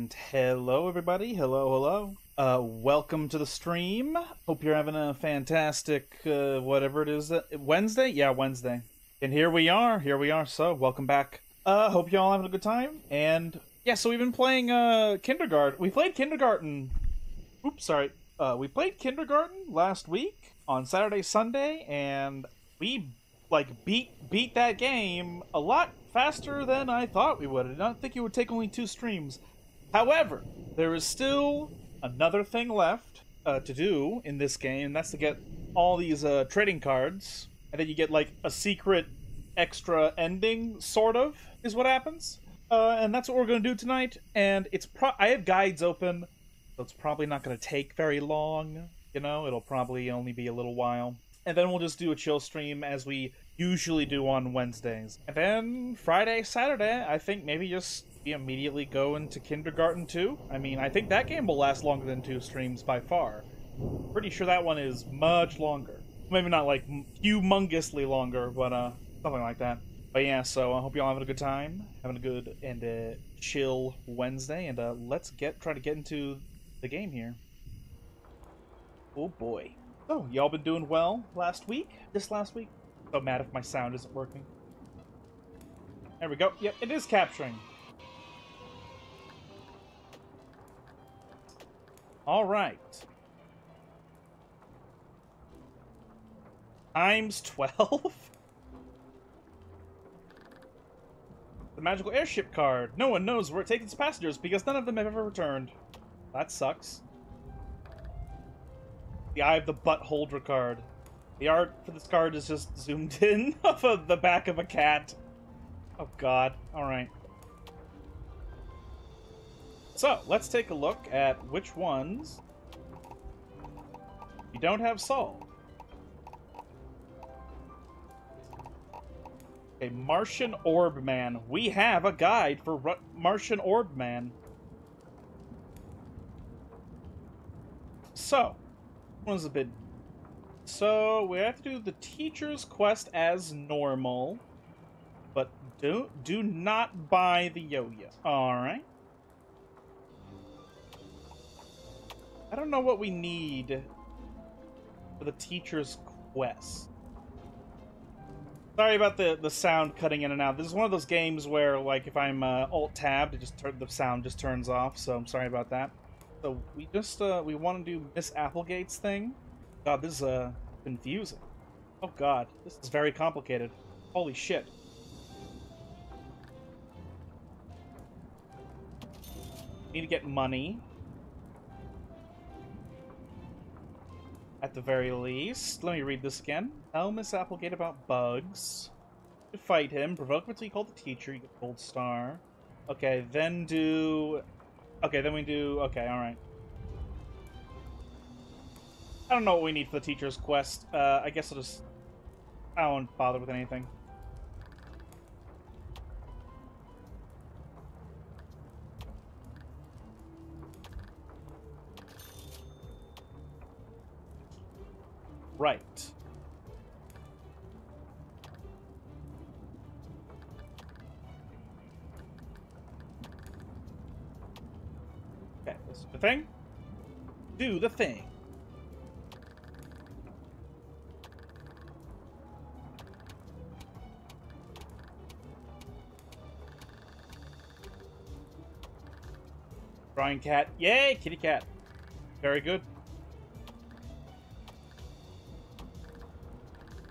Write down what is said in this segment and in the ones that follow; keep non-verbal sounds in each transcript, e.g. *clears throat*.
And hello, everybody. Hello, hello. Uh, welcome to the stream. Hope you're having a fantastic, uh, whatever it is, that Wednesday. Yeah, Wednesday. And here we are. Here we are. So, welcome back. Uh, hope you all having a good time. And yeah, so we've been playing uh kindergarten. We played kindergarten. Oops, sorry. Uh, we played kindergarten last week on Saturday, Sunday, and we like beat beat that game a lot faster than I thought we would. I don't think it would take only two streams. However, there is still another thing left uh, to do in this game, and that's to get all these uh, trading cards, and then you get like a secret extra ending, sort of, is what happens. Uh, and that's what we're going to do tonight. And it's pro- I have guides open, so it's probably not going to take very long. You know, it'll probably only be a little while. And then we'll just do a chill stream as we usually do on Wednesdays. And then Friday, Saturday, I think maybe just we immediately go into Kindergarten 2. I mean, I think that game will last longer than two streams by far. Pretty sure that one is much longer. Maybe not like humongously longer, but uh, something like that. But yeah, so I hope y'all having a good time, having a good and uh, chill Wednesday, and uh, let's get try to get into the game here. Oh boy. Oh, y'all been doing well last week? This last week? So mad if my sound isn't working. There we go. Yep, it is capturing. All right. Times 12? *laughs* the magical airship card. No one knows where it takes its passengers because none of them have ever returned. That sucks. The Eye of the Butt Holder card. The art for this card is just zoomed *laughs* in off of the back of a cat. Oh god. Alright. So, let's take a look at which ones you don't have solved. A Martian Orb Man. We have a guide for Ru Martian Orb Man. So, one's a bit. So we have to do the teacher's quest as normal, but do do not buy the yo-yo. All right. I don't know what we need for the teacher's quest. Sorry about the the sound cutting in and out. This is one of those games where, like, if I'm uh, alt tabbed, it just the sound just turns off. So I'm sorry about that. So we just uh, we want to do Miss Applegate's thing. God, this is uh confusing. Oh God, this is very complicated. Holy shit. Need to get money. At the very least. Let me read this again. Tell Miss Applegate about bugs. To fight him, provoke him until you call the teacher, you get gold star. Okay, then do... Okay, then we do... Okay, alright. I don't know what we need for the teacher's quest. Uh, I guess I'll just... I won't bother with anything. Right. Okay, this is the thing. Do the thing. Drawing cat. Yay, kitty cat. Very good.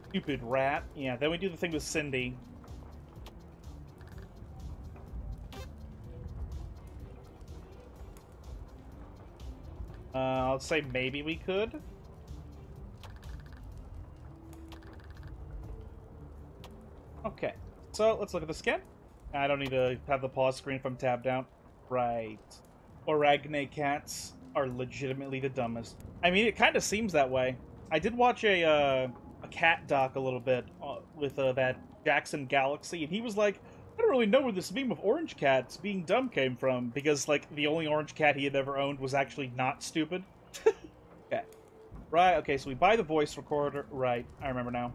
Stupid rat. Yeah, then we do the thing with Cindy. Uh, I'll say maybe we could. Okay, so let's look at the skin. I don't need to have the pause screen from tabbed out. Right. Oragne cats are legitimately the dumbest. I mean, it kind of seems that way. I did watch a uh, a cat doc a little bit uh, with uh, that Jackson Galaxy, and he was like, I don't really know where this meme of orange cats being dumb came from, because like the only orange cat he had ever owned was actually not stupid. *laughs* okay. Right, okay, so we buy the voice recorder. Right, I remember now.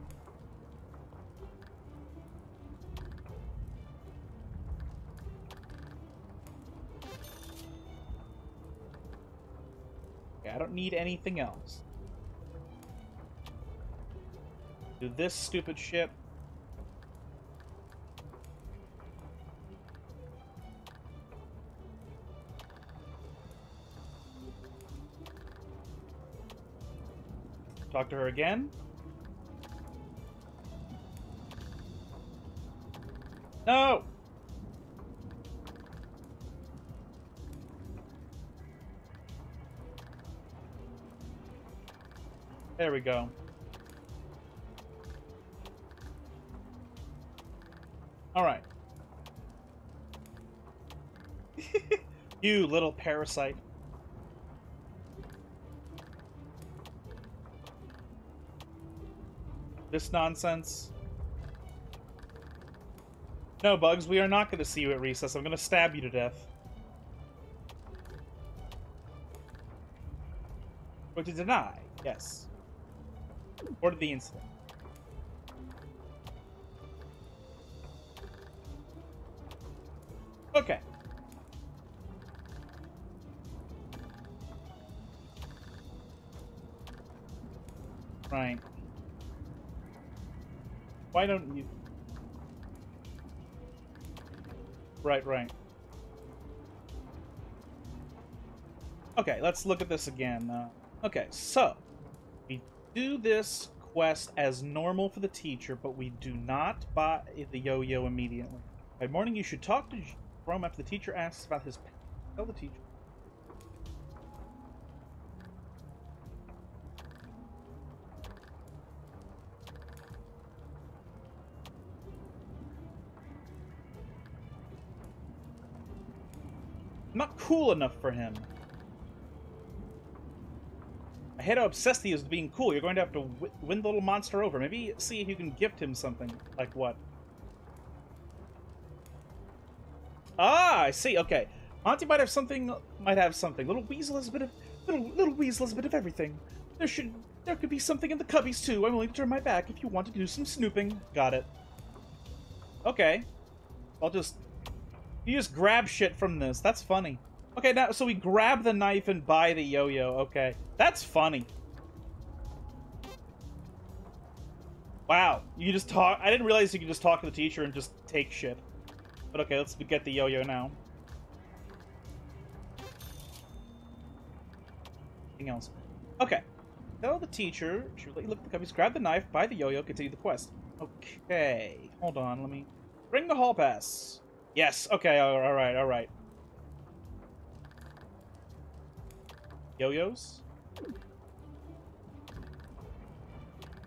I don't need anything else. Do this stupid shit. Talk to her again. No! There we go. Alright. *laughs* you little parasite. This nonsense. No, Bugs, we are not going to see you at recess. I'm going to stab you to death. Or to deny, yes. Or to the incident. Right. Why don't you... Right, right. Okay, let's look at this again. Uh, okay, so we do this quest as normal for the teacher, but we do not buy the yo-yo immediately. By morning, you should talk to Jerome after the teacher asks about his. Tell the teacher. Cool enough for him. I hate how obsessed he is with being cool. You're going to have to win the little monster over. Maybe see if you can gift him something. Like what? Ah, I see. Okay. Monty might have something. Might have something. Little Weasel has a bit of. Little Little Weasel has a bit of everything. There should. There could be something in the cubbies too. I'm willing to turn my back if you want to do some snooping. Got it. Okay. I'll just you just grab shit from this. That's funny. Okay, now so we grab the knife and buy the yo-yo. Okay, that's funny. Wow, you just talk. I didn't realize you could just talk to the teacher and just take shit. But okay, let's get the yo-yo now. Anything else? Okay. Tell the teacher. She let you look at the cubbies. Grab the knife. Buy the yo-yo. Continue the quest. Okay. Hold on. Let me bring the hall pass. Yes, okay, alright, alright. Yo-yos?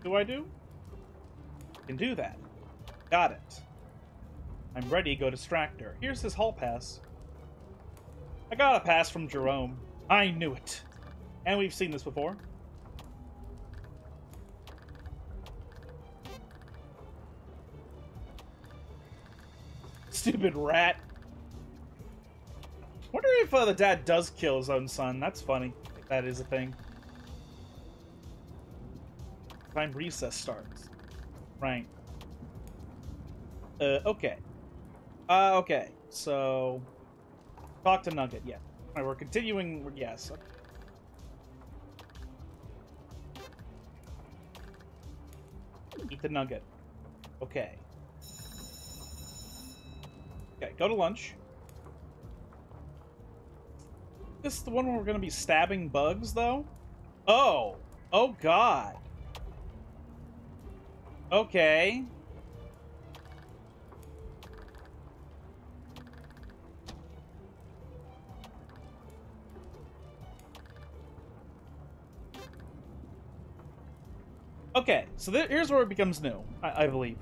Do I do? Can do that. Got it. I'm ready, go distractor. Here's his hall pass. I got a pass from Jerome. I knew it. And we've seen this before. Stupid rat. Wonder if uh, the dad does kill his own son. That's funny. that is a thing. Time recess starts. Right. Uh, okay. Uh, okay. So, talk to Nugget. Yeah. All right, we're continuing. Yes. Eat the nugget. Okay. Okay, go to lunch. This is the one where we're going to be stabbing bugs, though? Oh! Oh, God. Okay. Okay, so here's where it becomes new, I, I believe.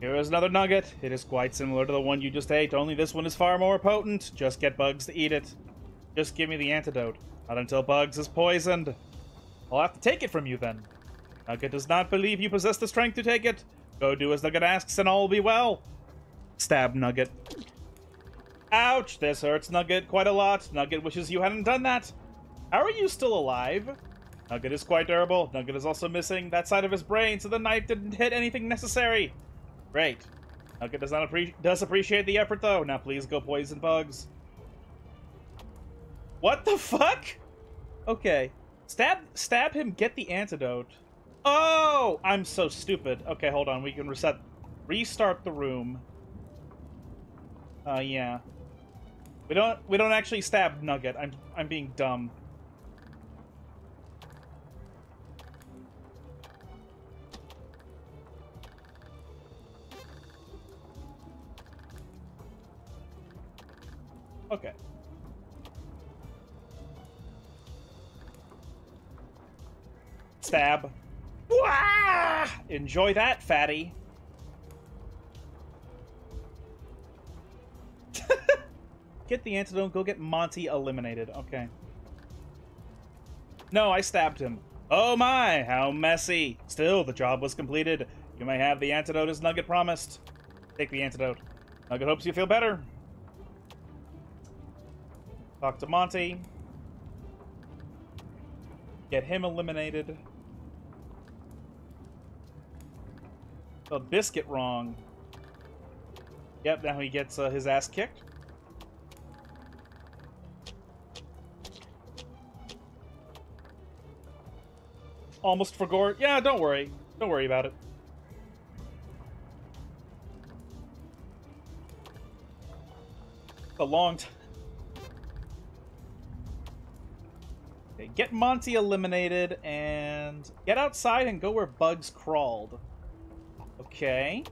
Here is another nugget. It is quite similar to the one you just ate, only this one is far more potent. Just get Bugs to eat it. Just give me the antidote. Not until Bugs is poisoned. I'll have to take it from you then. Nugget does not believe you possess the strength to take it. Go do as Nugget asks and all will be well. Stab Nugget. Ouch, this hurts Nugget quite a lot. Nugget wishes you hadn't done that. How are you still alive? Nugget is quite durable. Nugget is also missing that side of his brain, so the knife didn't hit anything necessary. Great. Nugget does not does appreciate the effort though. Now please go poison bugs. What the fuck? Okay. Stab, stab him. Get the antidote. Oh, I'm so stupid. Okay, hold on. We can reset, restart the room. Uh, yeah. We don't, we don't actually stab Nugget. I'm, I'm being dumb. Okay. Stab. Wah! Enjoy that, fatty. *laughs* get the antidote, go get Monty eliminated. Okay. No, I stabbed him. Oh my, how messy. Still, the job was completed. You may have the antidote as Nugget promised. Take the antidote. Nugget hopes you feel better. Talk to Monty. Get him eliminated. Spelled biscuit wrong. Yep, now he gets uh, his ass kicked. Almost for forgot. Yeah, don't worry. Don't worry about it. A long time. Okay, get Monty eliminated and get outside and go where Bugs crawled. Okay.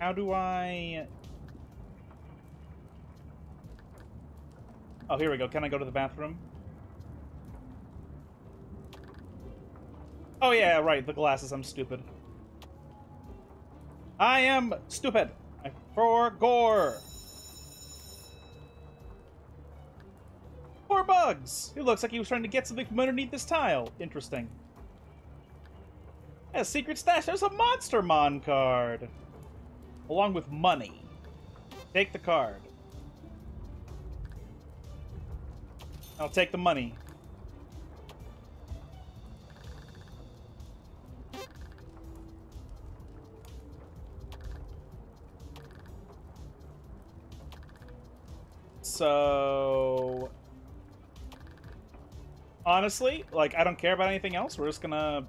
How do I... Oh, here we go. Can I go to the bathroom? Oh, yeah, right. The glasses. I'm stupid. I am stupid. For gore. Bugs! It looks like he was trying to get something from underneath this tile. Interesting. A secret stash. There's a Monstermon card. Along with money. Take the card. I'll take the money. So honestly, like I don't care about anything else. We're just gonna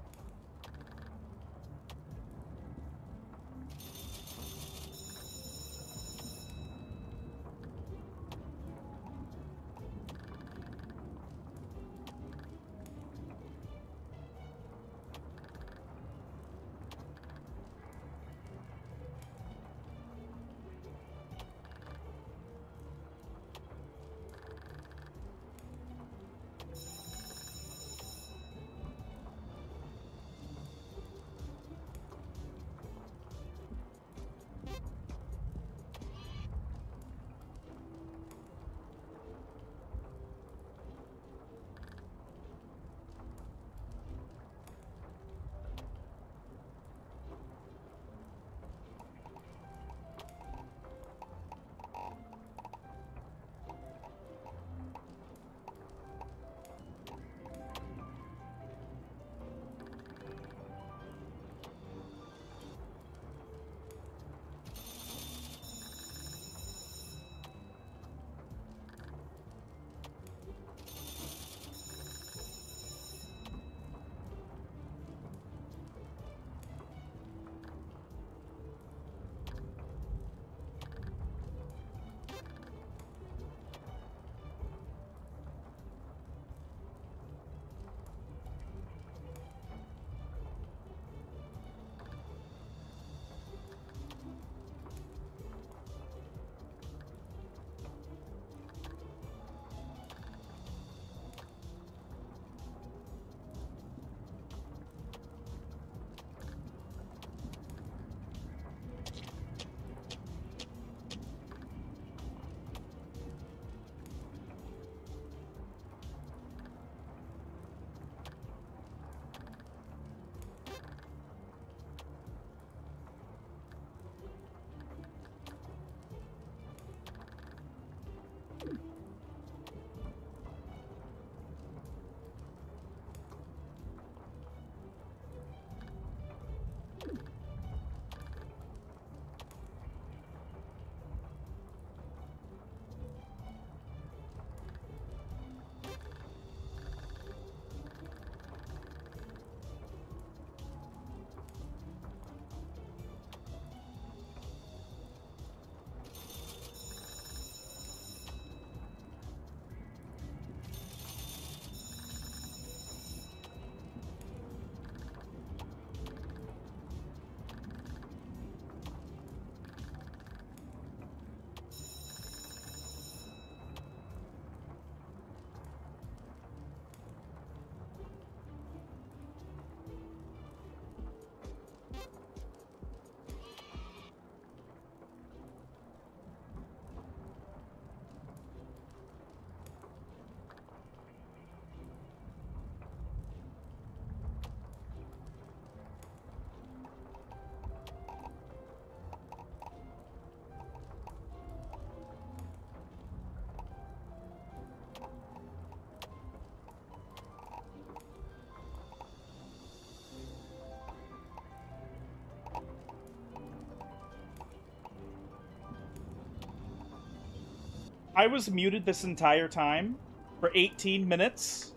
I was muted this entire time for 18 minutes.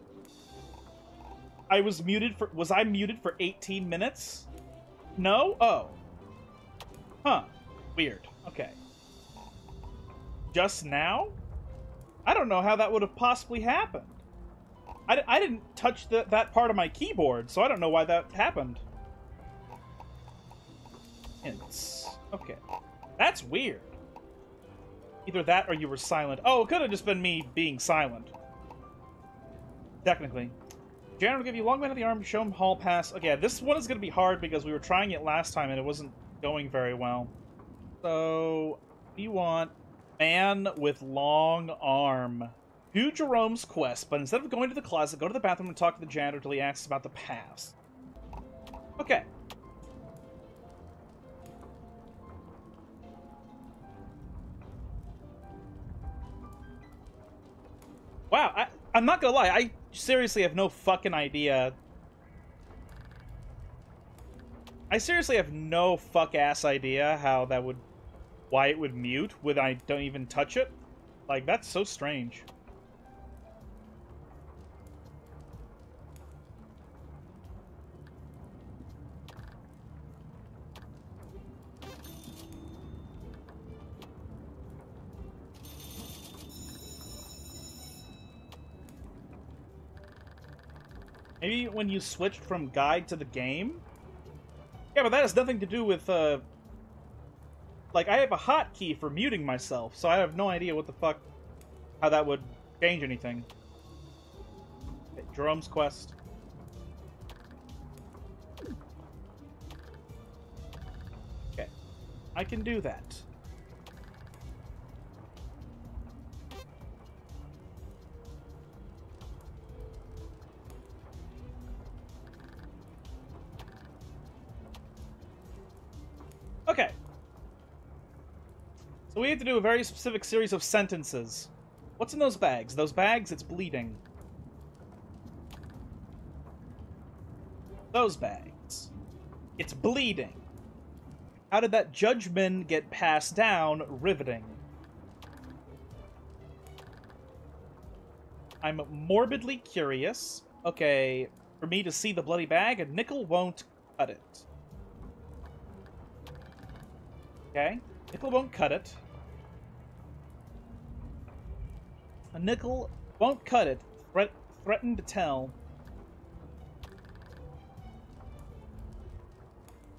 I was muted for. Was I muted for 18 minutes? No? Oh. Huh. Weird. Okay. Just now? I don't know how that would have possibly happened. I, I didn't touch the, that part of my keyboard, so I don't know why that happened. Hints. Okay. That's weird. Either that or you were silent. Oh, it could have just been me being silent. Technically. Janitor will give you long man of the arm, show him hall pass. Okay, this one is going to be hard because we were trying it last time and it wasn't going very well. So, you want man with long arm. Do Jerome's quest, but instead of going to the closet, go to the bathroom and talk to the janitor till he asks about the pass. Okay. Wow, I, I'm not gonna lie, I seriously have no fucking idea. I seriously have no fuck-ass idea how that would... Why it would mute when I don't even touch it. Like, that's so strange. Maybe when you switched from guide to the game? Yeah, but that has nothing to do with, uh... Like, I have a hotkey for muting myself, so I have no idea what the fuck... How that would change anything. Okay, Jerome's quest. Okay. I can do that. To do a very specific series of sentences. What's in those bags? Those bags, it's bleeding. Those bags. It's bleeding. How did that judgment get passed down? Riveting. I'm morbidly curious. Okay, for me to see the bloody bag, a nickel won't cut it. Okay. Nickel won't cut it. A nickel won't cut it. Threat threatened to tell.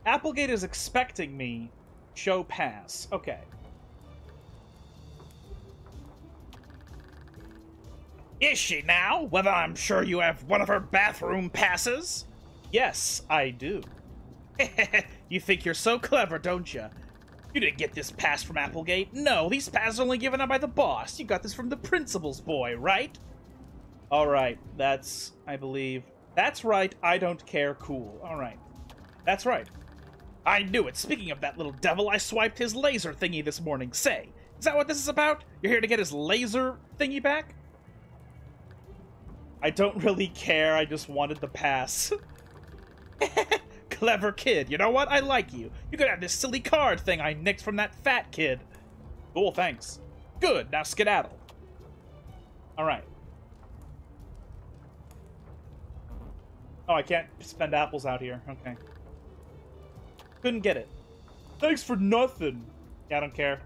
Applegate is expecting me. Show pass. Okay. Is she now? Whether I'm sure you have one of her bathroom passes? Yes, I do. *laughs* you think you're so clever, don't you? You didn't get this pass from Applegate. No, these passes are only given out by the boss. You got this from the principal's boy, right? Alright, that's, I believe... That's right, I don't care, cool. Alright. That's right. I knew it. Speaking of that little devil, I swiped his laser thingy this morning. Say, is that what this is about? You're here to get his laser thingy back? I don't really care, I just wanted the pass. *laughs* Clever kid. You know what? I like you. You could have this silly card thing I nicked from that fat kid. Cool, thanks. Good, now skedaddle. Alright. Oh, I can't spend apples out here. Okay. Couldn't get it. Thanks for nothing. Yeah, I don't care.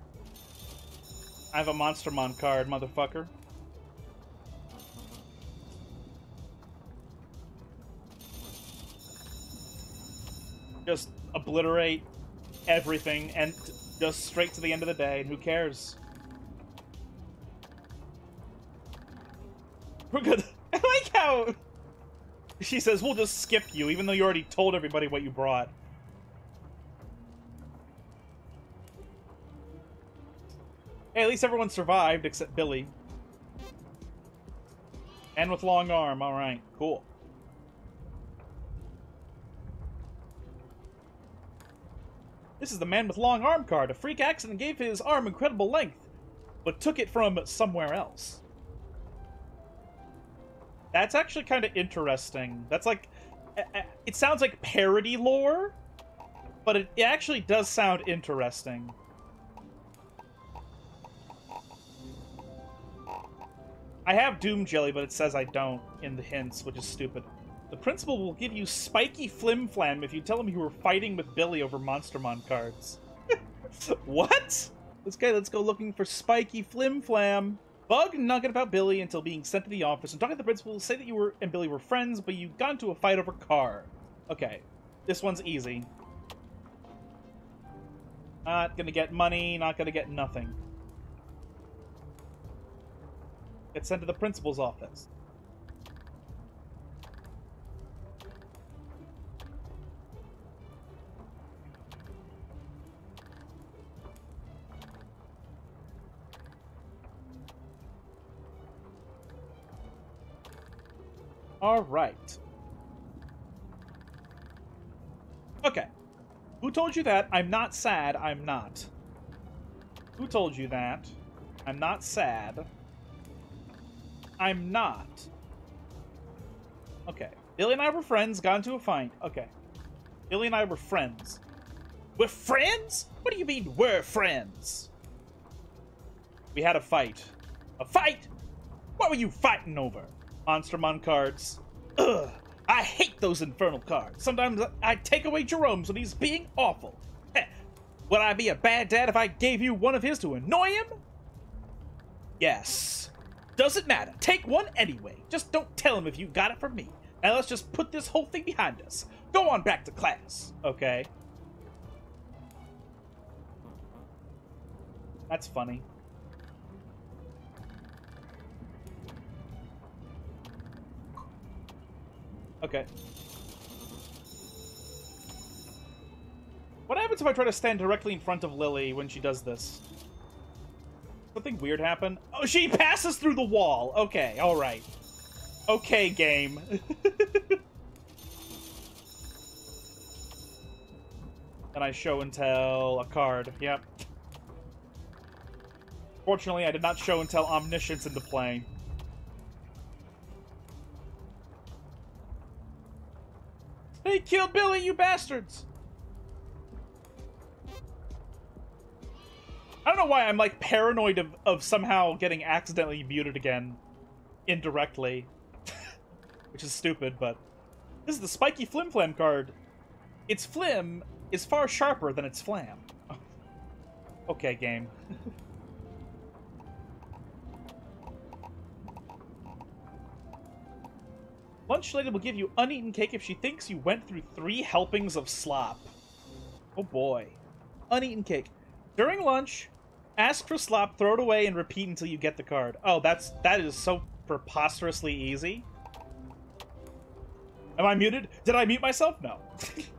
I have a Monstermon card, motherfucker. Just obliterate everything and just straight to the end of the day, and who cares? We're good. *laughs* I like how she says, we'll just skip you, even though you already told everybody what you brought. Hey, at least everyone survived except Billy. And with long arm, alright, cool. This is the man with long arm card. A freak accident gave his arm incredible length, but took it from somewhere else. That's actually kind of interesting. That's like... It sounds like parody lore, but it, actually does sound interesting. I have Doom Jelly, but it says I don't in the hints, which is stupid. The principal will give you spiky flim flam if you tell him you were fighting with Billy over Monstermon cards. *laughs* what? Okay, let's go looking for spiky flim flam. Bug nugget about Billy until being sent to the office and talking to the principal. Say that you were and Billy were friends, but you got into a fight over car. Okay, this one's easy. Not gonna get money, not gonna get nothing. Get sent to the principal's office. All right. Okay. Who told you that? I'm not sad. I'm not. Who told you that? I'm not sad. I'm not. Okay. Billy and I were friends, got into a fight. Okay. Billy and I were friends. We're friends? What do you mean, we're friends? We had a fight. A fight? What were you fighting over? Monstermon cards. Ugh, *clears throat* I hate those infernal cards. Sometimes I take away Jerome's when he's being awful. Eh, would I be a bad dad if I gave you one of his to annoy him? Yes. Doesn't matter. Take one anyway. Just don't tell him if you got it from me. Now let's just put this whole thing behind us. Go on back to class. Okay. That's funny. Okay. What happens if I try to stand directly in front of Lily when she does this? Something weird happen? Oh, she passes through the wall! Okay, alright. Okay, game. *laughs* and I show and tell a card. Yep. Fortunately, I did not show and tell Omniscience into play. They killed Billy, you bastards! I don't know why I'm like paranoid of, of somehow getting accidentally muted again. Indirectly. *laughs* Which is stupid, but... This is the spiky Flim Flam card. Its flim is far sharper than its flam. *laughs* okay, game. *laughs* Lunch lady will give you uneaten cake if she thinks you went through three helpings of slop. Oh boy. Uneaten cake. During lunch, ask for slop, throw it away, and repeat until you get the card. Oh, that's that is so preposterously easy. Am I muted? Did I mute myself? No. *laughs*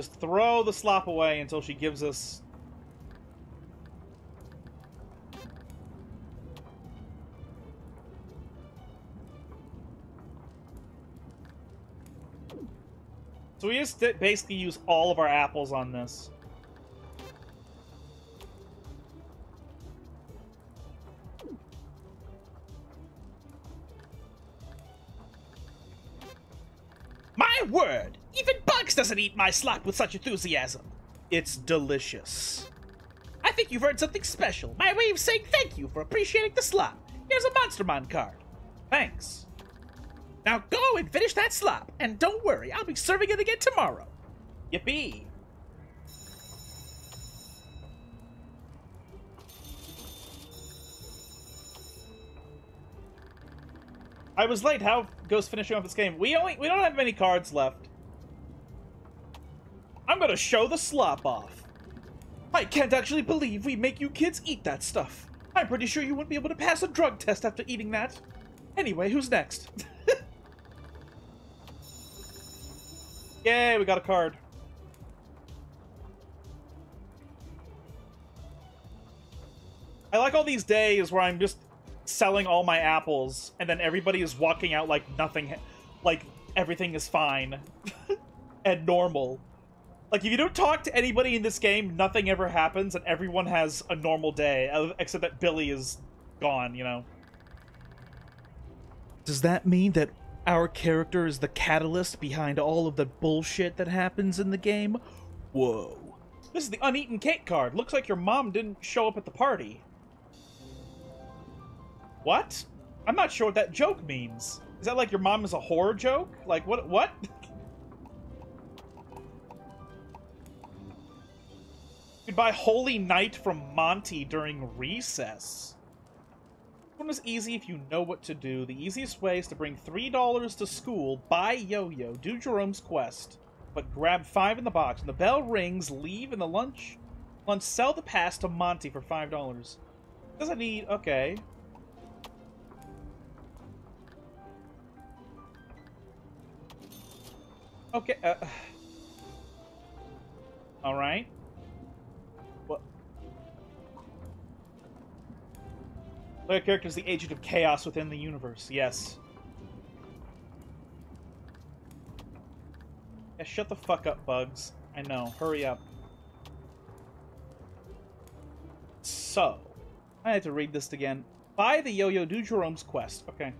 Just throw the slop away until she gives us... So we just basically use all of our apples on this. Doesn't eat my slop with such enthusiasm. It's delicious. I think you've earned something special. My way of saying thank you for appreciating the slop. Here's a Monstermon card. Thanks. Now go and finish that slop, and don't worry, I'll be serving it again tomorrow. Yippee. I was late. How goes finishing off this game? We only we don't have many cards left. I'm gonna show the slop off. I can't actually believe we make you kids eat that stuff. I'm pretty sure you wouldn't be able to pass a drug test after eating that. Anyway, who's next? *laughs* Yay, we got a card. I like all these days where I'm just selling all my apples, and then everybody is walking out like nothing, like everything is fine *laughs* and normal. Like, if you don't talk to anybody in this game, nothing ever happens, and everyone has a normal day, uh, except that Billy is gone, you know? Does that mean that our character is the catalyst behind all of the bullshit that happens in the game? Whoa. This is the uneaten cake card. Looks like your mom didn't show up at the party. What? I'm not sure what that joke means. Is that like your mom is a horror joke? Like what what? *laughs* Goodbye Holy Knight from Monty during recess. One is easy if you know what to do. The easiest way is to bring $3 to school, buy yo-yo, do Jerome's quest, but grab 5 in the box. When the bell rings, leave in the lunch lunch sell the pass to Monty for $5. Doesn't need okay. Okay, uh, *sighs* All Player character is the agent of chaos within the universe. Yes. Yeah, shut the fuck up, Bugs. I know. Hurry up. So, I had to read this again. Buy the Yo-Yo Do Jerome's quest. Okay.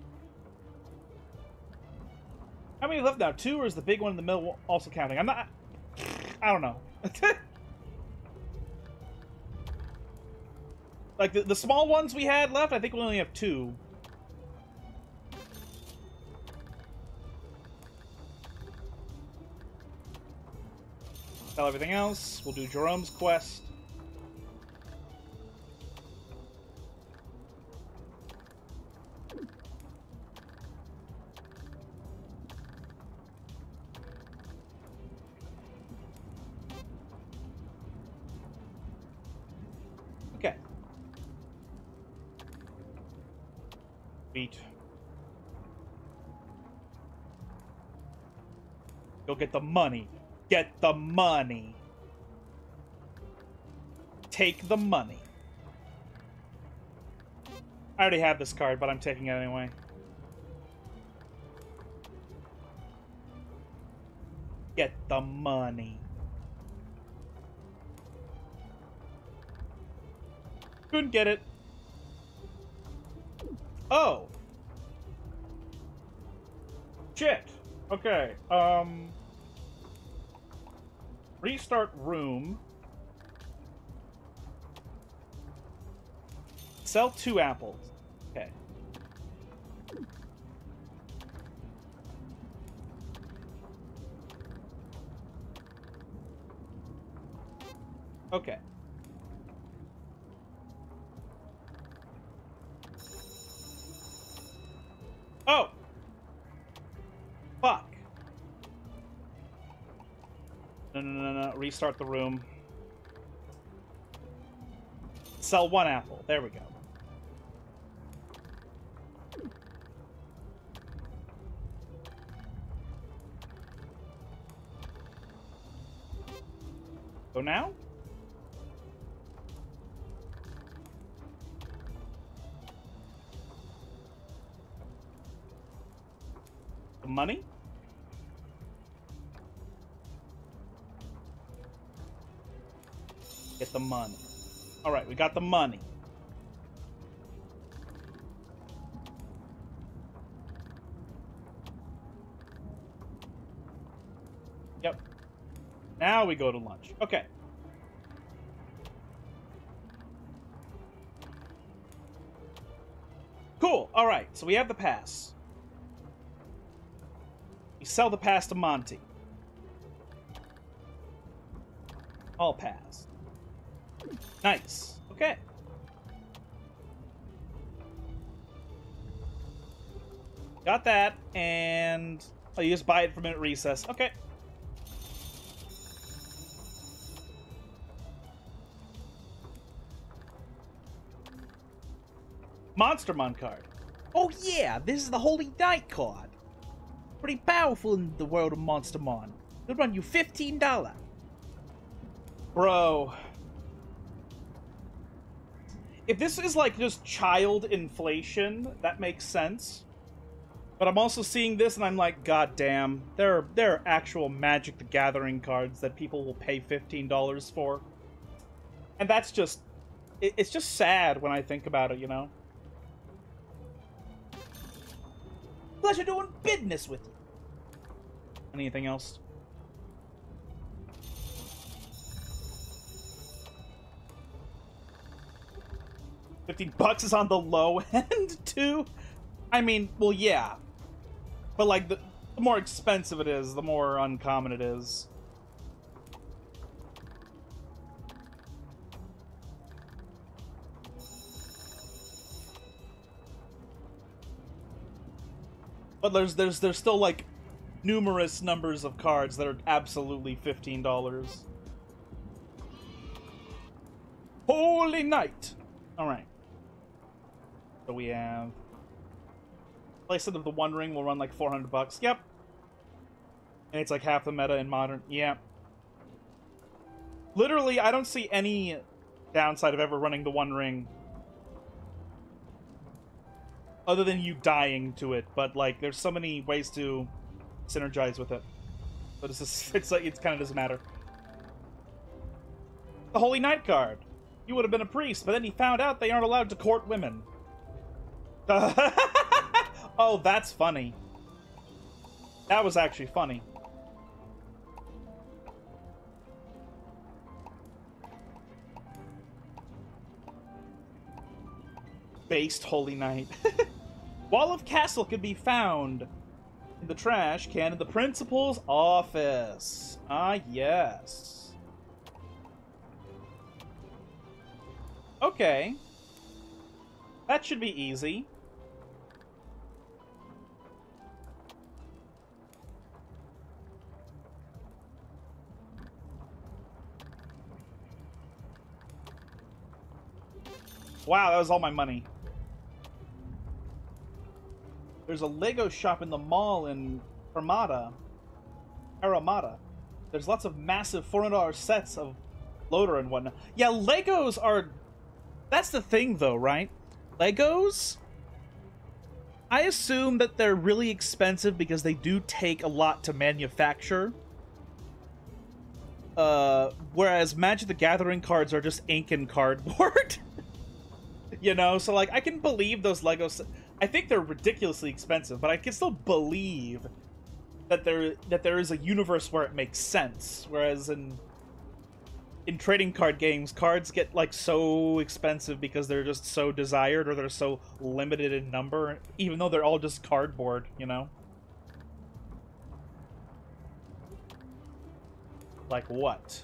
How many left now? Two, or is the big one in the middle also counting? I'm not... I don't know. *laughs* like, the, the small ones we had left, I think we only have two. Tell everything else. We'll do Jerome's quest. Beat. Go get the money. Get the money. Take the money. I already have this card, but I'm taking it anyway. Get the money. Couldn't get it. Oh. Shit. Okay. Um. Restart room. Sell two apples. Okay. Okay. Restart the room. Sell one apple. There we go. Go now? money. Alright, we got the money. Yep. Now we go to lunch. Okay. Cool. All right. So we have the pass. We sell the pass to Monty. All pass. Nice. Okay. Got that, and oh, you just buy it from at recess. Okay. Monstermon card. Oh yeah, this is the Holy Knight card. Pretty powerful in the world of Monstermon. It'll run you $15. Bro. If this is like just child inflation, that makes sense. But I'm also seeing this and I'm like, god damn, there are, there are actual Magic the Gathering cards that people will pay $15 for. And that's just, it, it's just sad when I think about it, you know? pleasure doing business with you. Anything else? Fifteen bucks is on the low *laughs* end too. I mean, well, yeah, but like the, the more expensive it is, the more uncommon it is. But there's there's there's still like numerous numbers of cards that are absolutely fifteen dollars. Holy Knight! Alright. So we have Placement of the One Ring will run like 400 bucks. Yep. And it's like half the meta in modern. Yep. Literally, I don't see any downside of ever running the One Ring other than you dying to it. But like, there's so many ways to synergize with it. So this is *laughs* it's like it kind of doesn't matter. The Holy Knight Guard. You would have been a priest, but then he found out they aren't allowed to court women. *laughs* oh, that's funny. That was actually funny. Based Holy Knight. *laughs* Wall of Castle could be found in the trash can in the principal's office. Ah, yes. Okay. That should be easy. Wow, that was all my money. There's a Lego shop in the mall in Armada. Aramata. There's lots of massive $400 sets of loader and whatnot. Yeah, Legos are... That's the thing, though, right? Legos? I assume that they're really expensive because they do take a lot to manufacture. Uh, whereas Magic the Gathering cards are just ink and cardboard. *laughs* you know, so like I can believe those Legos. I think they're ridiculously expensive, but I can still believe that there that there is a universe where it makes sense. Whereas in in trading card games, cards get like so expensive because they're just so desired or they're so limited in number, even though they're all just cardboard, you know? Like what?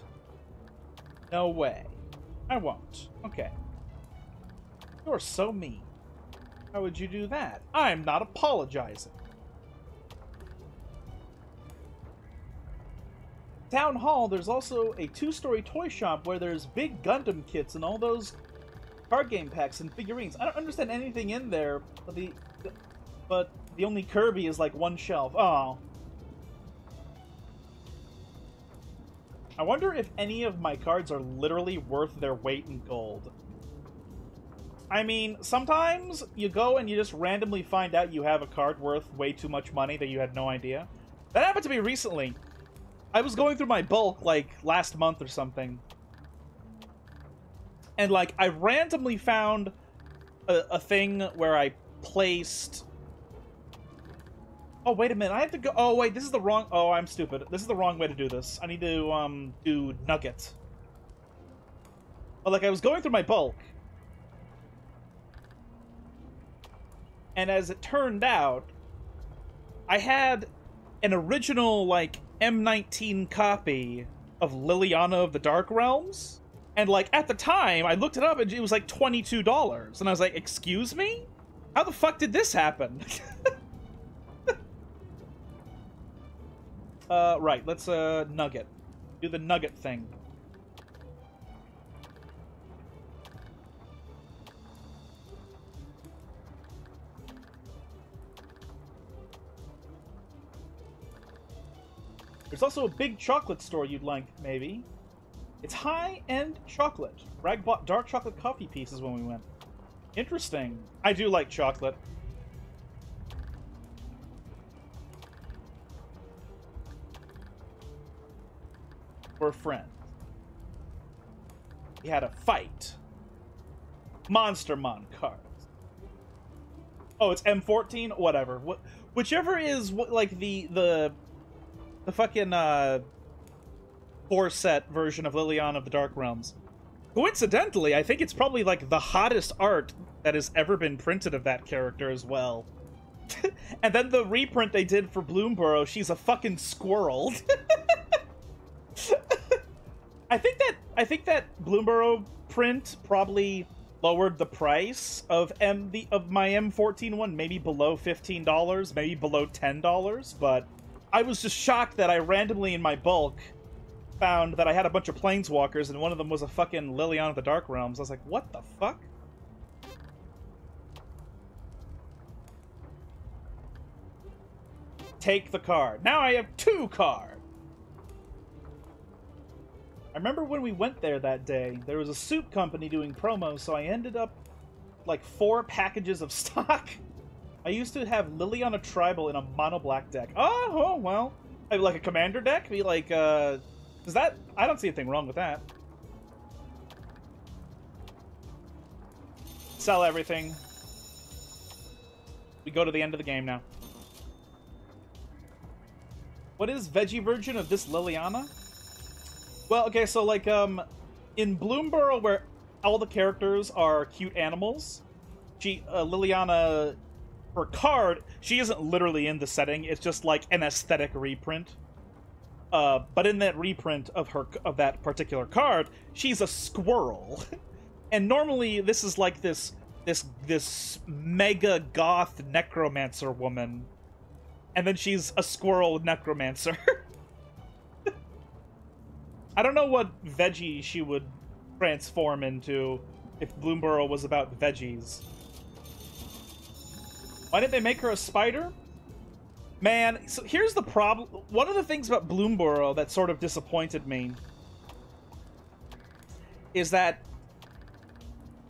No way. I won't. Okay. You're so mean. How would you do that? I'm not apologizing. Town Hall, there's also a two-story toy shop where there's big Gundam kits and all those card game packs and figurines. I don't understand anything in there, but the, but the only Kirby is like one shelf. Oh. I wonder if any of my cards are literally worth their weight in gold. I mean, sometimes you go and you just randomly find out you have a card worth way too much money that you had no idea. That happened to me recently. I was going through my bulk, like, last month or something. And, like, I randomly found a, a thing where I placed... Oh, wait a minute. I have to go... Oh, wait, this is the wrong... Oh, I'm stupid. This is the wrong way to do this. I need to, um, do Nugget. But, like, I was going through my bulk, And as it turned out, I had an original, like, M19 copy of Liliana of the Dark Realms. And, like, at the time, I looked it up and it was like $22. And I was like, excuse me? How the fuck did this happen? *laughs* uh, right, let's, uh, nugget. Do the nugget thing. There's also a big chocolate store you'd like, maybe. It's high-end chocolate. Rag bought dark chocolate coffee pieces when we went. Interesting. I do like chocolate. We're friends. We had a fight. Monstermon cards. Oh, it's M14? Whatever. What whichever is like the the the fucking uh four set version of Liliana of the Dark Realms. Coincidentally, I think it's probably like the hottest art that has ever been printed of that character as well. *laughs* and then the reprint they did for Bloomburrow, she's a fucking squirrel. *laughs* I think that I think that Bloomburrow print probably lowered the price of M the of my M14 one, maybe below fifteen dollars, maybe below ten dollars, but I was just shocked that I randomly in my bulk found that I had a bunch of planeswalkers and one of them was a fucking Liliana of the Dark Realms. I was like, what the fuck? Take the card. Now I have two cards. I remember when we went there that day, there was a soup company doing promos, so I ended up like four packages of *laughs* stock. I used to have Liliana Tribal in a mono black deck. Oh, oh well. Like a commander deck? Be like, uh. Is that. I don't see anything wrong with that. Sell everything. We go to the end of the game now. What is veggie version of this Liliana? Well, okay, so like um in Bloomburrow where all the characters are cute animals, she uh, Liliana her card, she isn't literally in the setting. It's just like an aesthetic reprint. Uh, but in that reprint of her of that particular card, she's a squirrel. *laughs* and normally this is like this this this mega goth necromancer woman. And then she's a squirrel necromancer. *laughs* I don't know what veggie she would transform into if Bloomburrow was about veggies. Why didn't they make her a spider? Man, so here's the problem. One of the things about Bloomburrow that sort of disappointed me is that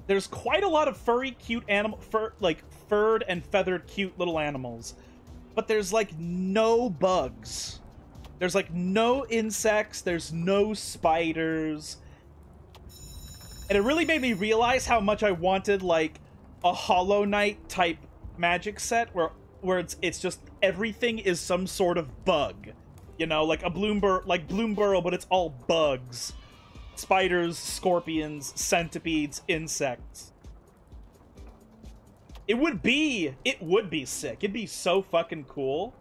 there's quite a lot of furry, cute animal, fur, like furred and feathered, cute little animals, but there's like no bugs. There's like no insects, there's no spiders. And it really made me realize how much I wanted like a Hollow Knight type magic set where where it's it's just everything is some sort of bug. You know, like a Bloombur like Bloomburrow, but it's all bugs. Spiders, scorpions, centipedes, insects. It would be it would be sick. It'd be so fucking cool.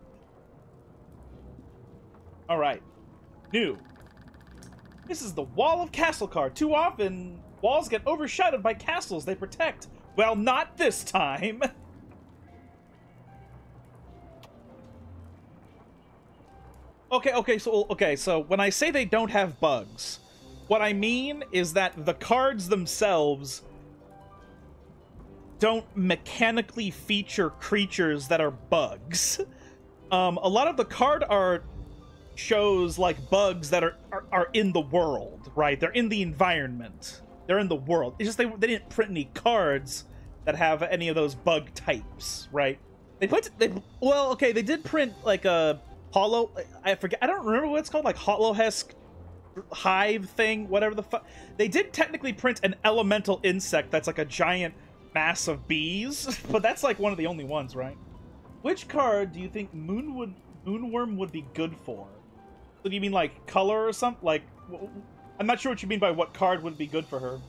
Alright. New. This is the Wall of Castlecar. Too often, walls get overshadowed by castles they protect. Well, not this time! *laughs* okay, okay, so, okay, so when I say they don't have bugs, what I mean is that the cards themselves don't mechanically feature creatures that are bugs. Um, a lot of the card art shows like bugs that are, are, are in the world, right? They're in the environment. They're in the world. It's just they they didn't print any cards that have any of those bug types, right? They put they well, okay, they did print like a hollow. I forget. I don't remember what it's called, like Hollowhesk hive thing, whatever the fuck. They did technically print an elemental insect that's like a giant mass of bees, *laughs* but that's like one of the only ones, right? Which card do you think Moonwood Moonworm would be good for? do you mean like color or something? Like, I'm not sure what you mean by what card would be good for her.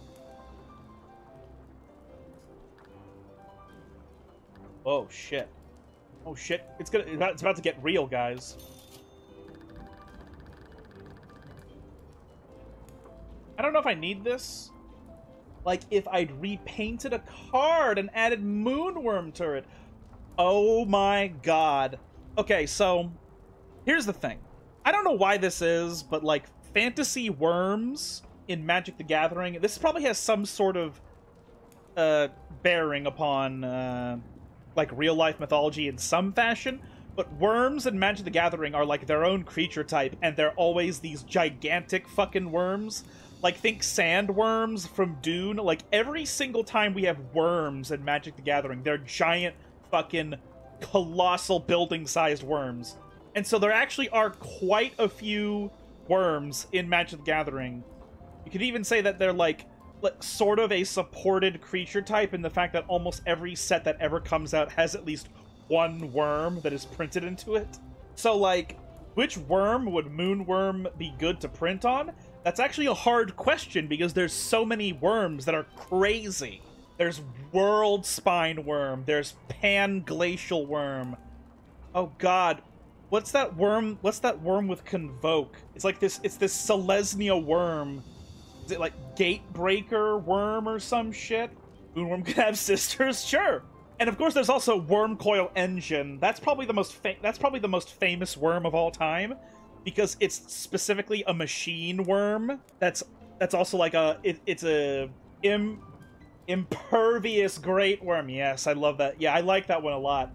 Oh shit! Oh shit! It's gonna. It's about to get real, guys. I don't know if I need this. Like, if I'd repainted a card and added Moonworm turret. Oh my god. Okay, so here's the thing. I don't know why this is, but like fantasy worms in Magic the Gathering, this probably has some sort of uh, bearing upon uh, like real life mythology in some fashion. But worms in Magic the Gathering are like their own creature type, and they're always these gigantic fucking worms. Like, think sandworms from Dune. Like, every single time we have worms in Magic the Gathering, they're giant fucking colossal building sized worms. And so there actually are quite a few worms in Magic the Gathering. You could even say that they're like, like sort of a supported creature type in the fact that almost every set that ever comes out has at least one worm that is printed into it. So, like, which worm would Moonworm be good to print on? That's actually a hard question because there's so many worms that are crazy. There's Worldspine Wurm, there's Panglacial Wurm. Oh god, what's that worm? What's that worm with Convoke? It's like this, it's this Selesnya worm. Is it like Gatebreaker worm or some shit? Moonworm *laughs* can have sisters? Sure. And of course, there's also Wurmcoil Engine. That's probably the most that's probably the most famous worm of all time, because it's specifically a machine worm. That's that's also like a it, it's a Im, Impervious Greatwurm. Yes, I love that. Yeah, I like that one a lot.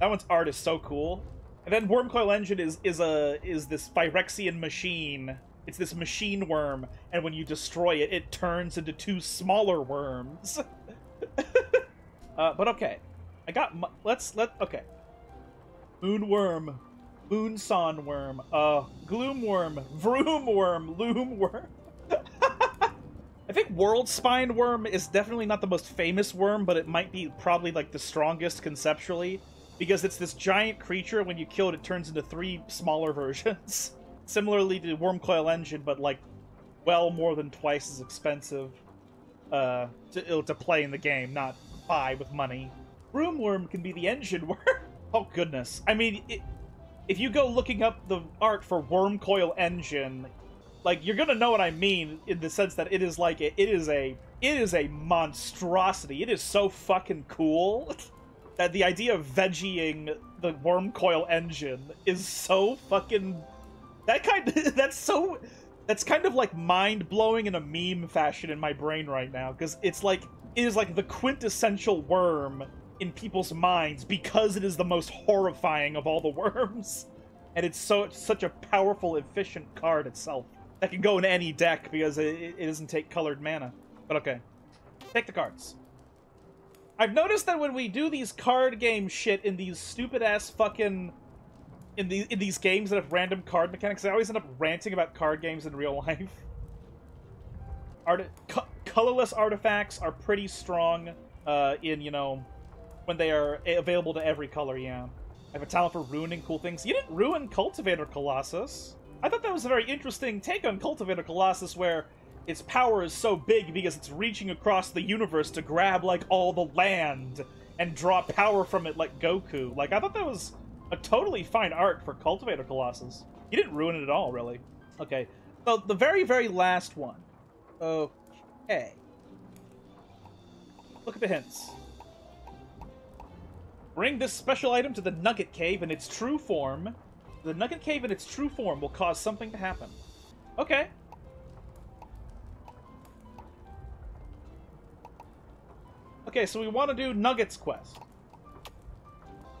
That one's art is so cool. And then Wurmcoil Engine is is a is this Phyrexian machine. It's this machine worm, and when you destroy it, it turns into two smaller worms. *laughs* Uh, but okay, I got. Let's let. Okay. Moonworm, Moonson worm, uh, gloom worm, vroom worm, loom worm. *laughs* I think Worldspine Wurm is definitely not the most famous worm, but it might be probably like the strongest conceptually because it's this giant creature. When you kill it, it turns into three smaller versions. *laughs* Similarly to Wurmcoil Engine, but like well more than twice as expensive uh, to, to play in the game, not buy with money. Broomworm can be the engine *laughs* worm. oh goodness. I mean, it, if you go looking up the art for Wurmcoil Engine, like you're gonna know what I mean in the sense that it is like a, it is a it is a monstrosity. It is so fucking cool *laughs* that the idea of veggieing the Wurmcoil Engine is so fucking that kind of, *laughs* that's so that's kind of like mind blowing in a meme fashion in my brain right now because it's like it is like the quintessential worm in people's minds because it is the most horrifying of all the *laughs* worms. And it's so it's such a powerful, efficient card itself that can go in any deck because it, it doesn't take colored mana. But okay, take the cards. I've noticed that when we do these card game shit in these stupid ass fucking in these in these games that have random card mechanics, I always end up ranting about card games in real *laughs* life. Art colorless artifacts are pretty strong uh, in, you know, when they are available to every color, yeah. I have a talent for ruining cool things. You didn't ruin Cultivator Colossus. I thought that was a very interesting take on Cultivator Colossus where its power is so big because it's reaching across the universe to grab, like, all the land and draw power from it like Goku. Like, I thought that was a totally fine art for Cultivator Colossus. You didn't ruin it at all, really. Okay, so the very, very last one. Okay. Look at the hints. Bring this special item to the Nugget Cave in its true form. The Nugget Cave in its true form will cause something to happen. Okay. Okay, so we want to do Nuggets quest.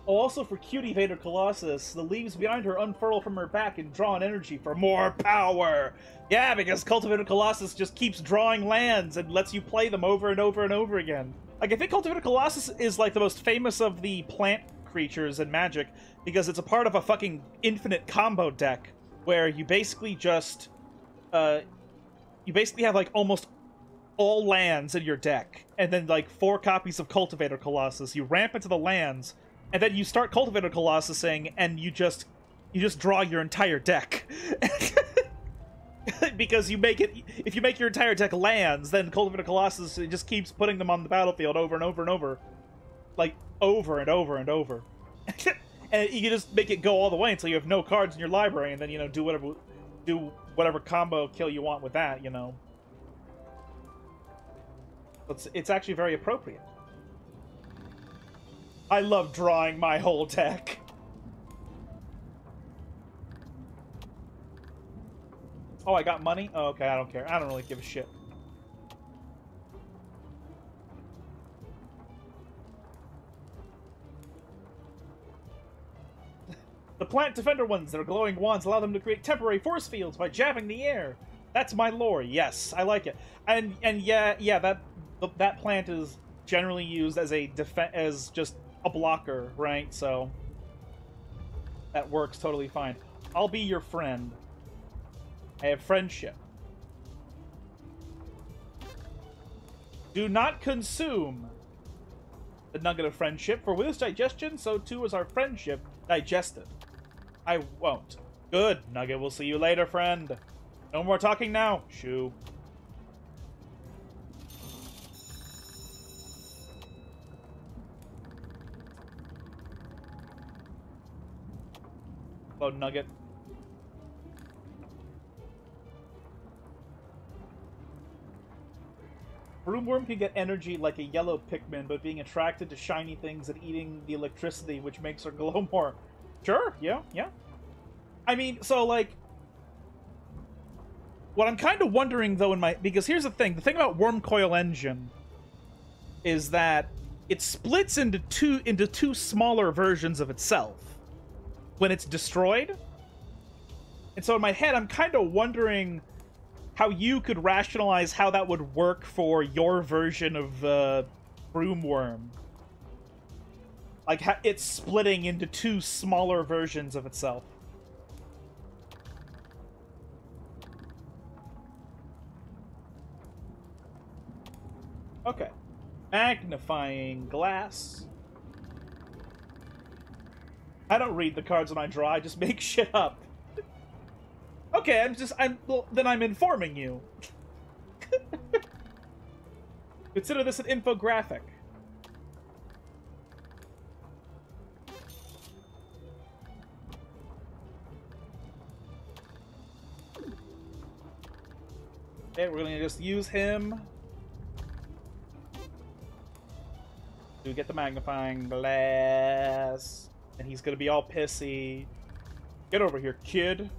Also for Cultivator Colossus, the leaves behind her unfurl from her back and draw an energy for more power. Yeah, because Cultivator Colossus just keeps drawing lands and lets you play them over and over and over again. Like, I think Cultivator Colossus is, like, the most famous of the plant creatures in Magic because it's a part of a fucking infinite combo deck where you basically just, uh, you basically have, like, almost all lands in your deck, and then, like, four copies of Cultivator Colossus. You ramp into the lands, and then you start Cultivator Colossusing, and you just you just draw your entire deck. *laughs* because you make it if you make your entire deck lands, then Cultivator Colossus just keeps putting them on the battlefield over and over and over. Like over and over and over. *laughs* and you just make it go all the way until you have no cards in your library and then you know do whatever do whatever combo kill you want with that, you know. It's it's actually very appropriate. I love drawing my whole deck. Oh, I got money? Oh, okay, I don't care. I don't really give a shit. *laughs* the plant defender ones, their glowing wands allow them to create temporary force fields by jabbing the air. That's my lore. Yes, I like it. And and yeah, yeah, that that plant is generally used as a defense as just a blocker, right? So that works totally fine. I'll be your friend. I have friendship. Do not consume. the nugget of friendship, for with digestion, so too is our friendship digested. I won't. Good, Nugget, we'll see you later, friend. No more talking now, Shoo. Hello, Nugget. Broomworm can get energy like a yellow Pikmin, but being attracted to shiny things and eating the electricity, which makes her *laughs* glow more. Sure, yeah, yeah. I mean, so, like... What I'm kind of wondering, though, in my... Because here's the thing. The thing about Wurmcoil Engine is that it splits into two into two smaller versions of itself when it's destroyed. And so in my head, I'm kind of wondering how you could rationalize how that would work for your version of uh, Broomworm. Like, it's splitting into two smaller versions of itself. Okay. Magnifying glass. I don't read the cards when I draw, I just *laughs* make shit up. Okay, I'm just I'm well, then I'm informing you. *laughs* Consider this an infographic. Okay, we're gonna just use him to get the magnifying glass. And he's gonna be all pissy. Get over here, kid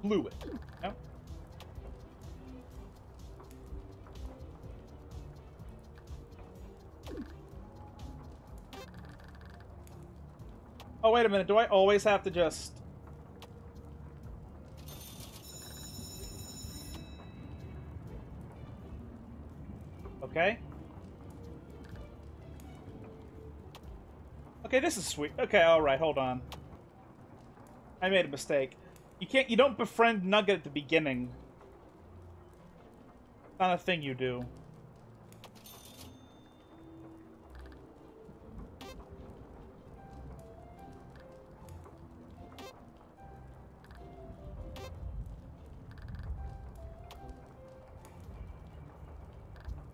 fluid. No? Oh, wait a minute. Do I always have to just... Okay. Okay, this is sweet. Okay, alright, hold on. I made a mistake. You can't- you don't befriend Nugget at the beginning. Not a thing you do.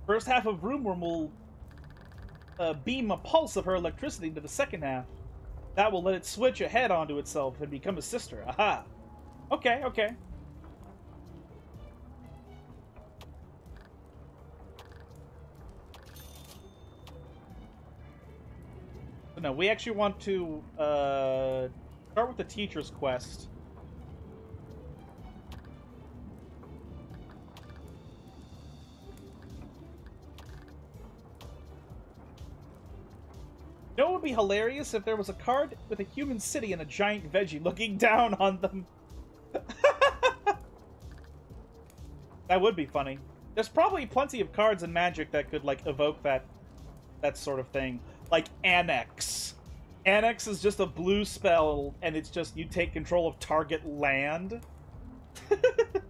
First half of Broomworm will uh, beam a pulse of her electricity into the second half. That will let it switch ahead onto itself and become a sister. Aha! Okay, okay. no, we actually want to uh, start with the teacher's quest. Be hilarious if there was a card with a human city and a giant veggie looking *laughs* down on them? *laughs* that would be funny. There's probably plenty of cards in Magic that could like evoke that that sort of thing. Like Annex. Annex is just a blue spell and it's just you take control of target land. *laughs*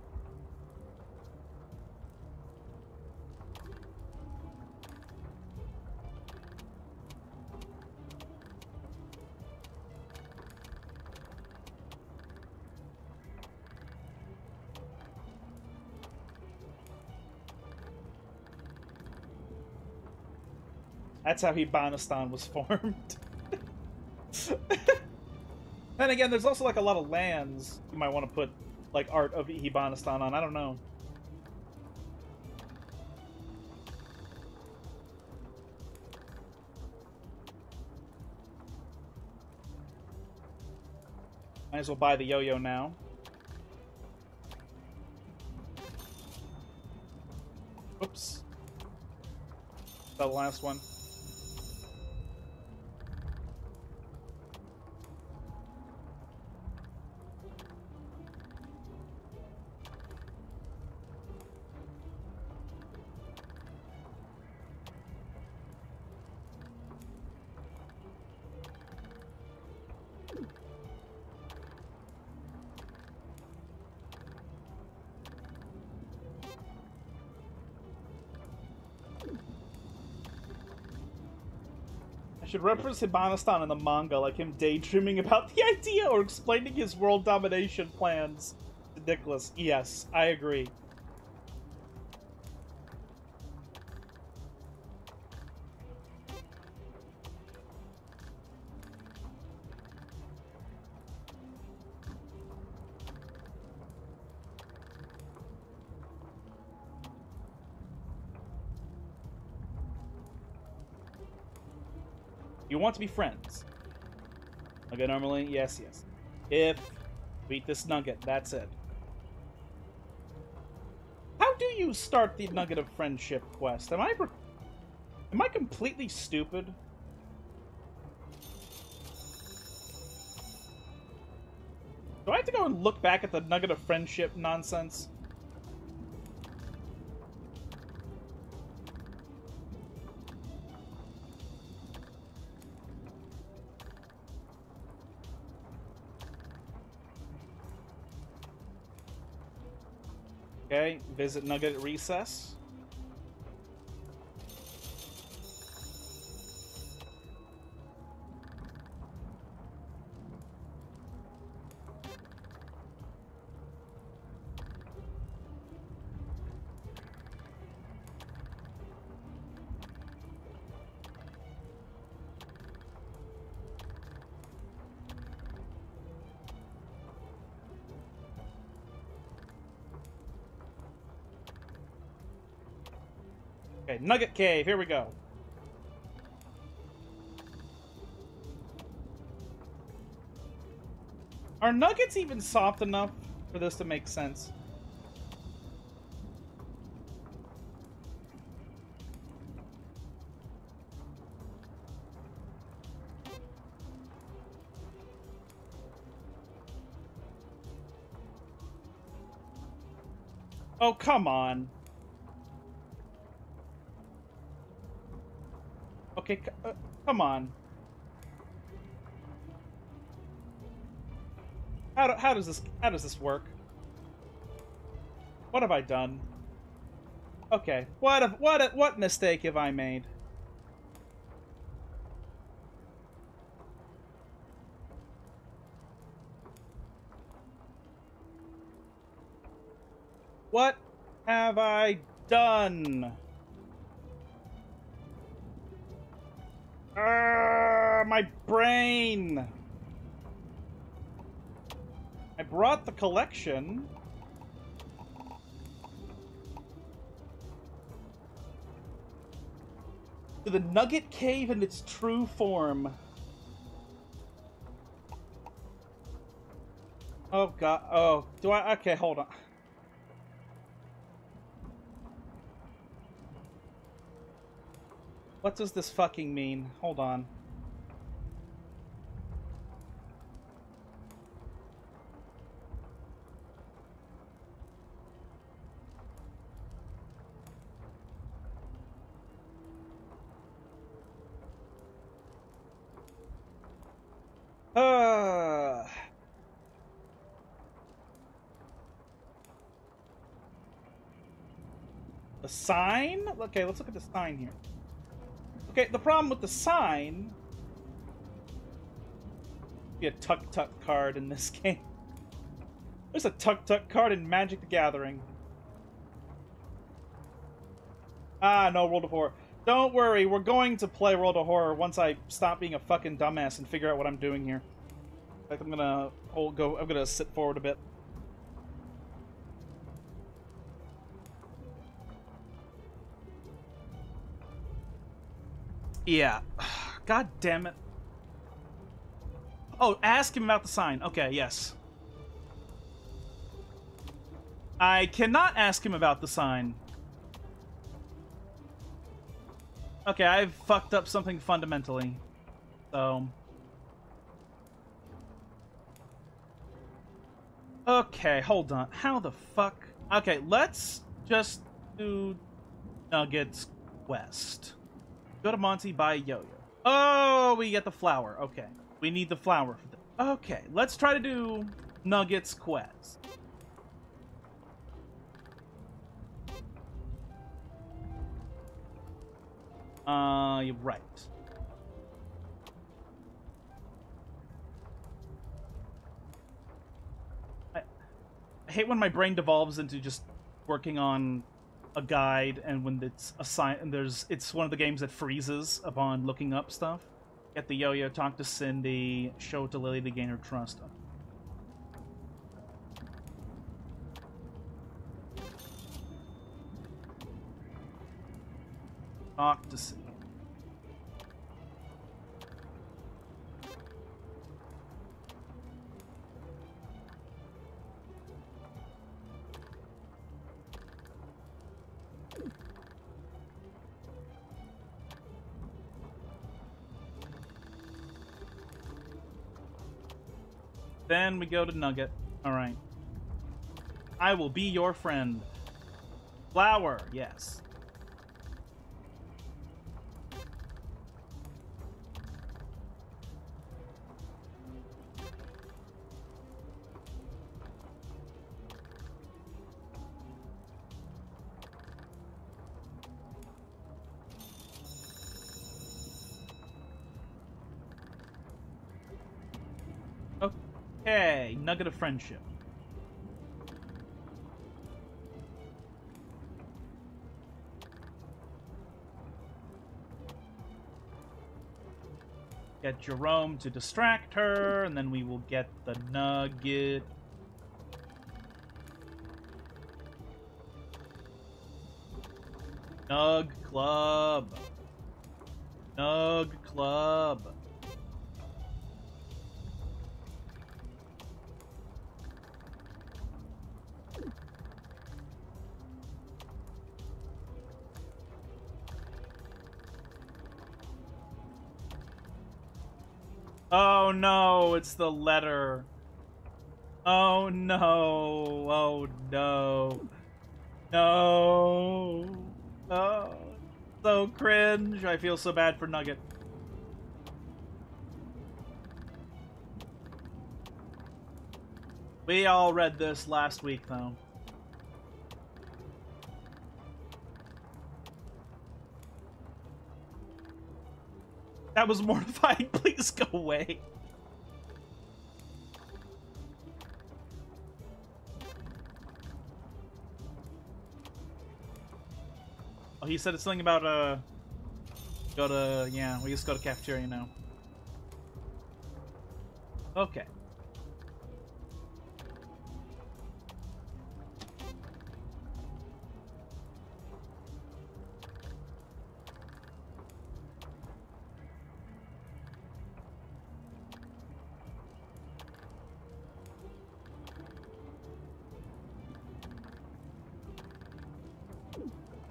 That's how Hibanistan was *laughs* formed. *laughs* then again, there's also like a lot of lands you might want to put like art of Hibanistan on. I don't know. Might as well buy the yo-yo now. Oops. The last one. Should reference Hibanistan in the manga, like him daydreaming about the idea or explaining his world domination plans Nicholas. Yes, I agree. Want to be friends. Okay, normally, yes, yes. If beat this nugget, that's it. How do you start the nugget of friendship quest? Am I am I completely stupid? Do I have to go and look back at the nugget of friendship nonsense? Okay, visit Nugget recess. Nugget Cave, here we go. Are nuggets even soft enough for this to make sense? Oh, come on. Okay, uh, come on. How, do, how does this how does this work? What have I done? Okay, what what what mistake have I made? What have I done? Uh, my brain! I brought the collection. To the Nugget Cave in its true form. Oh god. Oh, do I? Okay, hold on. What does this fucking mean? Hold on. Uh... A sign? Okay, let's look at the sign here. Okay, the problem with the sign... Be a Tuk Tuk card in this *laughs* game. There's a Tuck Tuck card in Magic the Gathering. Ah, no, World of Horror. Don't worry, we're going to play World of Horror once I stop being a fucking dumbass and figure out what I'm doing here. Like I'm gonna hold, go. I'm gonna sit forward a bit. Yeah. *sighs* God damn it. Oh, ask him about the sign. Okay, yes. I cannot ask him about the sign. Okay, I've fucked up something fundamentally. So... Okay, hold on. How the fuck? Okay, let's just do Nuggets West. Go to Monty, buy a yo-yo. Oh, we get the flower. Okay. We need the flower for that. Okay, let's try to do Nuggets quest. Uh, you're right. I, I hate when my brain devolves into just working on a guide and when it's assigned, and there's it's one of the games that freezes upon looking up stuff. Get the yo-yo, talk to Cindy, show it to Lily to gain her trust. Talk to Cindy. We go to Nugget. Alright. I will be your friend. Flower, yes. Nugget of friendship. Get Jerome to distract her, and then we will get the nugget. Nug Club. Nug Club. It's the letter. Oh no. Oh no. No. Oh, so cringe. I feel so bad for Nugget. We all read this last week, though. That was mortifying. *laughs* Please go away. Oh, he said it's something about, uh... Go to... Yeah, we just go to cafeteria now. Okay.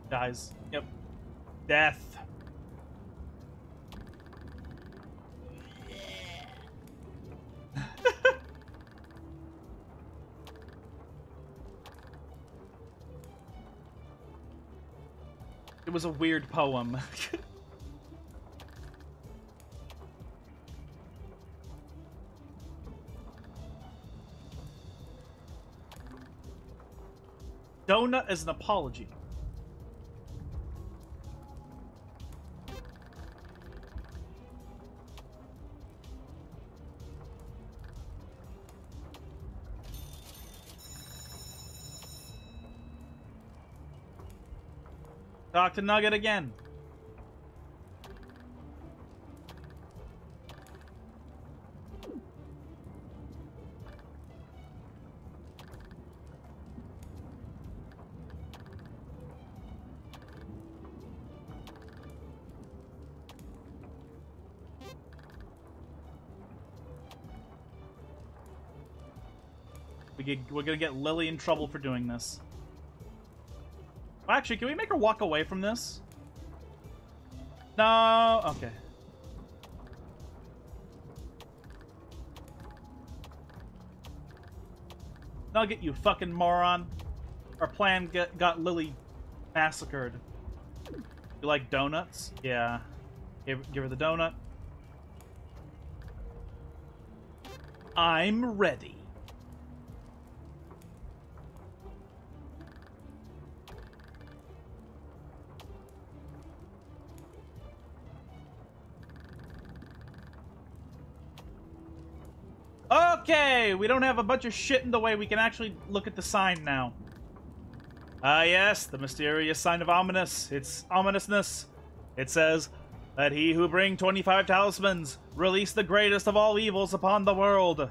Dies. Death. *laughs* it was a weird poem. *laughs* Donut as an apology. To Nugget again. We're gonna get Lily in trouble for doing this. Actually, can we make her walk away from this? No. Okay. Nugget, you fucking moron. Our plan get, got Lily massacred. You like donuts? Yeah. Give, give her the donut. I'm ready. Okay, we don't have a bunch of shit in the way. We can actually look at the sign now. Ah, yes, the mysterious sign of ominous. It's ominousness. It says, Let he who bring 25 talismans release the greatest of all evils upon the world.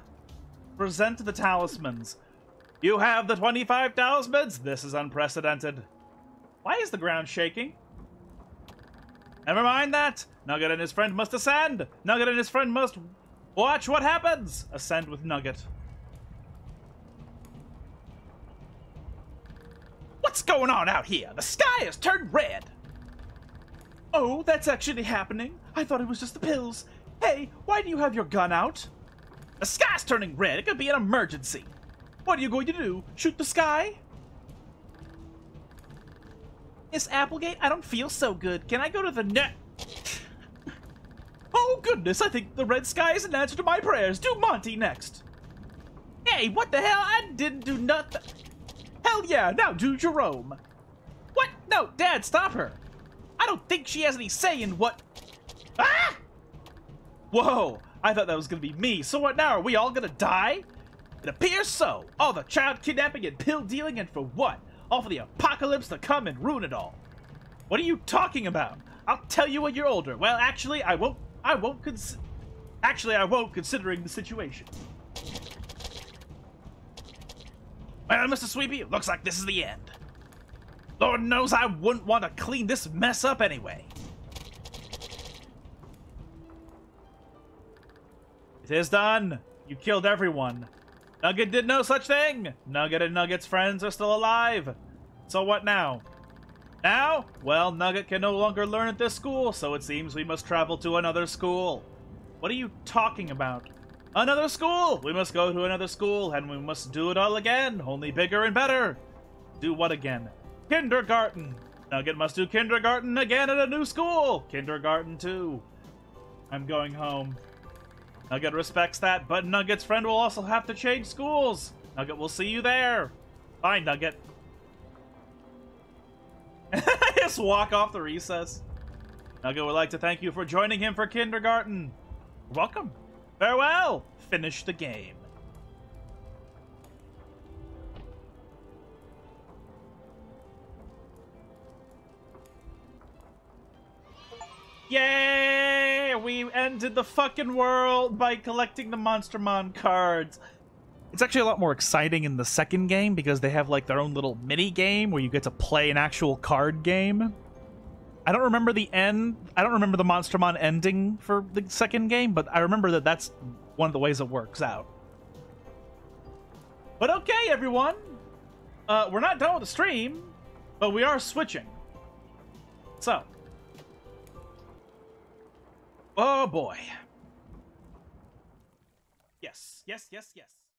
Present the talismans. You have the 25 talismans? This is unprecedented. Why is the ground shaking? Never mind that. Nugget and his friend must ascend. Nugget and his friend must watch what happens. Ascend with Nugget. What's going on out here? The sky has turned red. Oh, that's actually happening. I thought it was just the pills. Hey, why do you have your gun out? The sky's turning red. It could be an emergency. What are you going to do? Shoot the sky? Miss Applegate, I don't feel so good. Can I go to the net? Oh, goodness, I think the red sky is an answer to my prayers. Do Monty next. Hey, what the hell? I didn't do nothing. Hell yeah, now do Jerome. What? No, Dad, stop her. I don't think she has any say in what... Ah! Whoa, I thought that was gonna be me. So what now? Are we all gonna die? It appears so. All the child kidnapping and pill dealing and for what? All for the apocalypse to come and ruin it all. What are you talking about? I'll tell you when you're older. Well, actually, I won't. I won't cons- Actually, I won't, considering the situation. Well, Mr. Sweepy, looks like this is the end. Lord knows I wouldn't want to clean this mess up anyway. It is done. You killed everyone. Nugget did no such thing. Nugget and Nugget's friends are still alive. So what now? Now? Well, Nugget can no longer learn at this school, so it seems we must travel to another school. What are you talking about? Another school! We must go to another school, and we must do it all again, only bigger and better. Do what again? Kindergarten! Nugget must do kindergarten again at a new school! Kindergarten too. I'm going home. Nugget respects that, but Nugget's friend will also have to change schools. Nugget will see you there. Bye, Nugget. *laughs* Just walk off the recess. Nugget would like to thank you for joining him for kindergarten. Welcome. Farewell. Finish the game. Yay! We ended the fucking world by collecting the Monstermon cards. It's actually a lot more exciting in the second game because they have like their own little mini game where you get to play an actual card game. I don't remember the end. I don't remember the Monstermon ending for the second game, but I remember that that's one of the ways it works out. But okay, everyone. Uh, we're not done with the stream, but we are switching. So, Oh boy. Yes, yes, yes, yes.